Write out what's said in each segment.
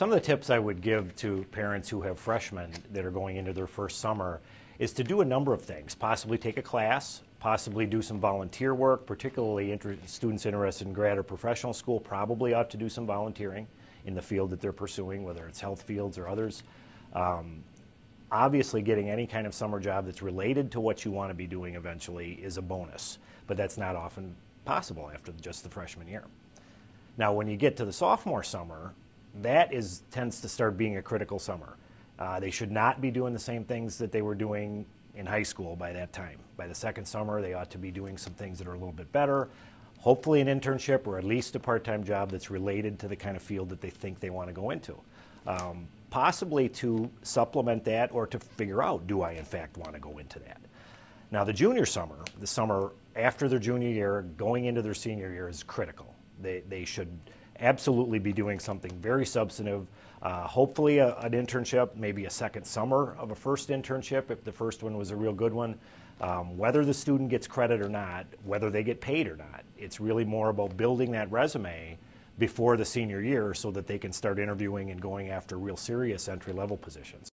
Some of the tips I would give to parents who have freshmen that are going into their first summer is to do a number of things. Possibly take a class, possibly do some volunteer work, particularly inter- students interested in grad or professional school probably ought to do some volunteering in the field that they're pursuing, whether it's health fields or others. Um, obviously, getting any kind of summer job that's related to what you want to be doing eventually is a bonus, but that's not often possible after just the freshman year. Now, when you get to the sophomore summer, that is tends to start being a critical summer. Uh, they should not be doing the same things that they were doing in high school by that time. By the second summer, they ought to be doing some things that are a little bit better. Hopefully, an internship or at least a part time job that's related to the kind of field that they think they want to go into. Um, possibly to supplement that or to figure out do I, in fact, want to go into that. Now, the junior summer, the summer after their junior year, going into their senior year, is critical. They, they should absolutely be doing something very substantive. Uh, hopefully, a, an internship, maybe a second summer of a first internship if the first one was a real good one. Um, whether the student gets credit or not, whether they get paid or not, it's really more about building that resume before the senior year so that they can start interviewing and going after real serious entry level positions.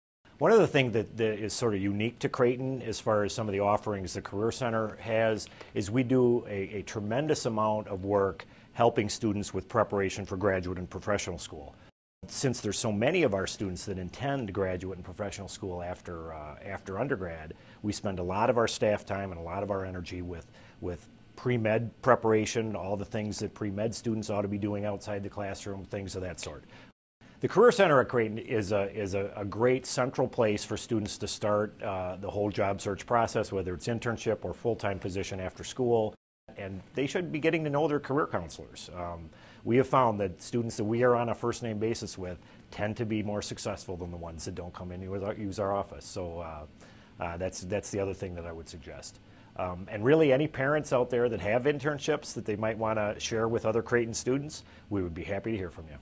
One of the things that, that is sort of unique to Creighton as far as some of the offerings the Career Center has is we do a, a tremendous amount of work helping students with preparation for graduate and professional school. Since there's so many of our students that intend graduate and professional school after, uh, after undergrad, we spend a lot of our staff time and a lot of our energy with, with pre-med preparation, all the things that pre-med students ought to be doing outside the classroom, things of that sort. The Career Center at Creighton is a, is a, a great central place for students to start uh, the whole job search process, whether it's internship or full-time position after school and they should be getting to know their career counselors. Um, we have found that students that we are on a first name basis with tend to be more successful than the ones that don't come in and use our office. So uh, uh, that's, that's the other thing that I would suggest. Um, and really, any parents out there that have internships that they might want to share with other Creighton students, we would be happy to hear from you.